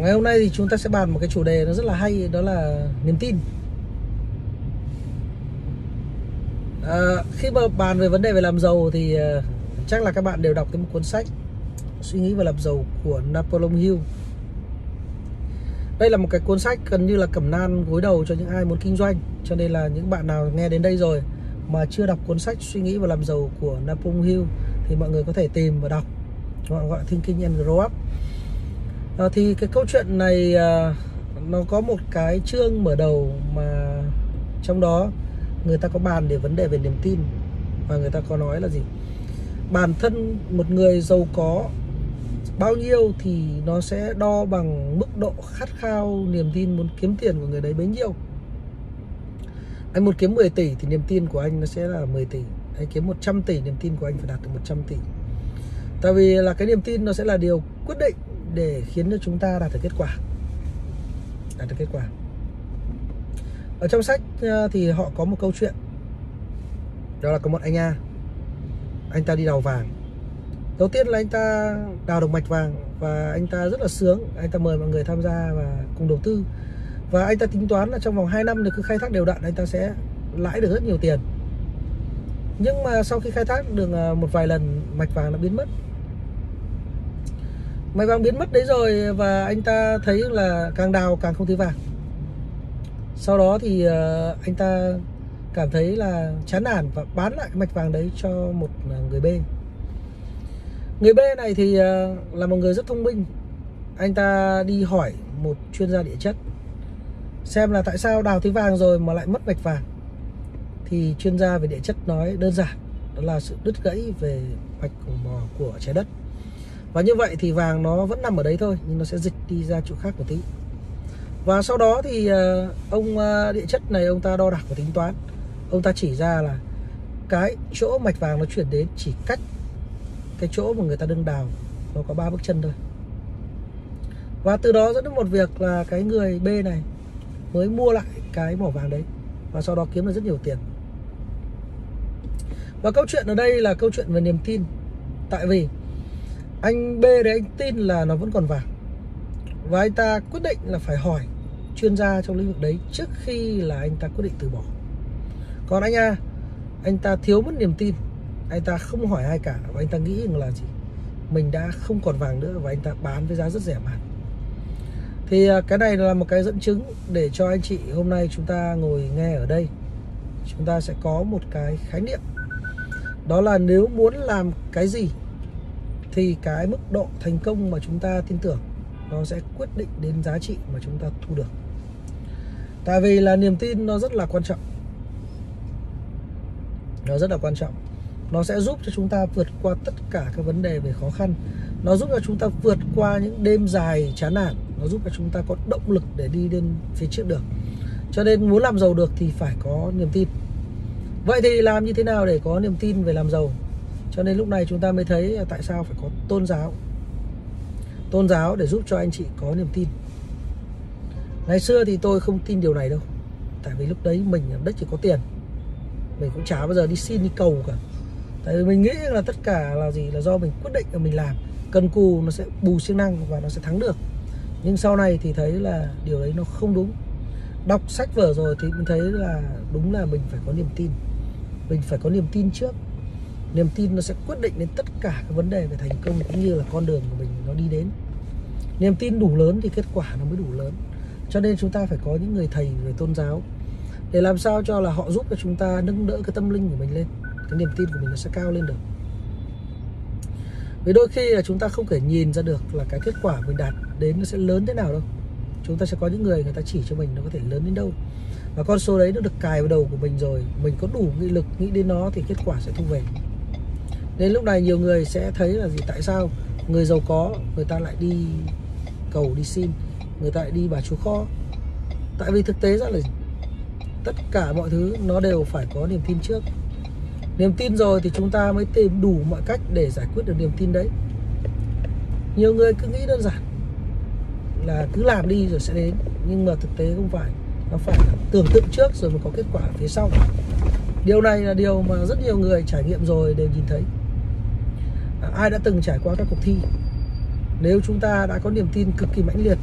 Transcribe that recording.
ngày hôm nay thì chúng ta sẽ bàn một cái chủ đề nó rất là hay đó là niềm tin. À, khi mà bàn về vấn đề về làm giàu thì uh, chắc là các bạn đều đọc cái một cuốn sách suy nghĩ và làm giàu của Napoleon Hill. Đây là một cái cuốn sách gần như là cẩm nang gối đầu cho những ai muốn kinh doanh cho nên là những bạn nào nghe đến đây rồi mà chưa đọc cuốn sách suy nghĩ và làm giàu của Napoleon Hill thì mọi người có thể tìm và đọc. Gọi gọi Thinking and Grow Up à, thì cái câu chuyện này à, nó có một cái chương mở đầu mà trong đó người ta có bàn để vấn đề về niềm tin. Và người ta có nói là gì? Bản thân một người giàu có bao nhiêu thì nó sẽ đo bằng mức độ khát khao niềm tin muốn kiếm tiền của người đấy bấy nhiêu. Anh muốn kiếm 10 tỷ thì niềm tin của anh nó sẽ là 10 tỷ. Anh kiếm 100 tỷ niềm tin của anh phải đạt được 100 tỷ. Tại vì là cái niềm tin nó sẽ là điều quyết định để khiến cho chúng ta đạt được kết quả. Đạt được kết quả. Ở trong sách ờ, thì họ có một câu chuyện. Đó là có một anh A. Anh ta đi đào vàng. Đầu tiên là anh ta đào được mạch vàng và anh ta rất là sướng. Anh ta mời mọi người tham gia và cùng đầu tư. Và anh ta tính toán là trong vòng 2 năm được cứ khai thác đều đặn, anh ta sẽ lãi được rất nhiều tiền. Nhưng mà sau khi khai thác được ờ, một vài lần, mạch vàng đã biến mất mạch vàng biến mất đấy rồi và anh ta thấy là càng đào càng không thấy vàng. Sau đó thì ờ, anh ta cảm thấy là chán nản và bán lại mạch vàng đấy cho một ờ, người B. Người B này thì ờ, là một người rất thông minh. Anh ta đi hỏi một chuyên gia địa chất xem là tại sao đào thấy vàng rồi mà lại mất mạch vàng. Thì chuyên gia về địa chất nói đơn giản, đó là sự đứt gãy về mạch mò của trái đất và như vậy thì vàng nó vẫn nằm ở đấy thôi, nhưng nó sẽ dịch đi ra chỗ khác một tí. Và sau đó thì ờ, ông ờ, địa chất này ông ta đo đạc và tính toán. Ông ta chỉ ra là cái chỗ mạch vàng nó chuyển đến chỉ cách cái chỗ mà người ta đương đào, nó có ba bước chân thôi. Và từ đó dẫn đến một việc là cái người B này mới mua lại cái mỏ vàng đấy, và sau đó kiếm được rất nhiều tiền. Và câu chuyện ở đây là câu chuyện về niềm tin. Tại vì anh B đấy, anh tin là nó vẫn còn vàng. Và anh ta quyết định là phải hỏi chuyên gia trong lĩnh vực đấy trước khi là anh ta quyết định từ bỏ. Còn anh A, anh ta thiếu mất niềm tin. Anh ta không hỏi ai cả và anh ta nghĩ rằng là gì? Mình đã không còn vàng nữa và anh ta bán với giá rất rẻ mạt. Thì à, cái này là một cái dẫn chứng để cho anh chị hôm nay chúng ta ngồi nghe ở đây. Chúng ta sẽ có một cái khái niệm. Đó là nếu muốn làm cái gì thì cái mức độ thành công mà chúng ta tin tưởng, nó sẽ quyết định đến giá trị mà chúng ta thu được. Tại vì là niềm tin nó rất là quan trọng. Nó rất là quan trọng. Nó sẽ giúp cho chúng ta vượt qua tất cả các vấn đề về khó khăn. Nó giúp cho chúng ta vượt qua những đêm dài chán nản. Nó giúp cho chúng ta có động lực để đi lên phía trước được. Cho nên muốn làm giàu được thì phải có niềm tin. Vậy thì làm như thế nào để có niềm tin về làm giàu? Cho nên lúc này chúng ta mới thấy tại sao phải có tôn giáo. Tôn giáo để giúp cho anh chị có niềm tin. Ngày xưa thì tôi không tin điều này đâu. Tại vì lúc đấy mình đất chỉ có tiền. Mình cũng chả bao giờ đi xin, đi cầu cả. Tại vì mình nghĩ là tất cả là gì? Là do mình quyết định là mình làm. Cần cù nó sẽ bù siêng năng và nó sẽ thắng được. Nhưng sau này thì thấy là điều đấy nó không đúng. Đọc sách vở rồi thì mình thấy là đúng là mình phải có niềm tin. Mình phải có niềm tin trước niềm tin nó sẽ quyết định đến tất cả các vấn đề về thành công cũng như là con đường của mình nó đi đến. Niềm tin đủ lớn thì kết quả nó mới đủ lớn. Cho nên chúng ta phải có những người thầy về tôn giáo để làm sao cho là họ giúp cho chúng ta nâng đỡ cái tâm linh của mình lên. Cái niềm tin của mình nó sẽ cao lên được. Vì đôi khi là chúng ta không thể nhìn ra được là cái kết quả mình đạt đến nó sẽ lớn thế nào đâu. Chúng ta sẽ có những người người ta chỉ cho mình nó có thể lớn đến đâu. Và con số đấy nó được cài vào đầu của mình rồi. Mình có đủ nghị lực nghĩ đến nó thì kết quả sẽ thu về nên lúc này nhiều người sẽ thấy là gì, tại sao người giàu có người ta lại đi cầu đi xin, người ta lại đi bà chú kho? Tại vì thực tế ra là tất cả mọi thứ nó đều phải có niềm tin trước. Niềm tin rồi thì chúng ta mới tìm đủ mọi cách để giải quyết được niềm tin đấy. Nhiều người cứ nghĩ đơn giản là cứ làm đi rồi sẽ đến, nhưng mà thực tế không phải. Nó phải tưởng tượng trước rồi mới có kết quả ở phía sau. Điều này là điều mà rất nhiều người trải nghiệm rồi đều nhìn thấy ai đã từng trải qua các cuộc thi? Nếu chúng ta đã có niềm tin cực kỳ mãnh liệt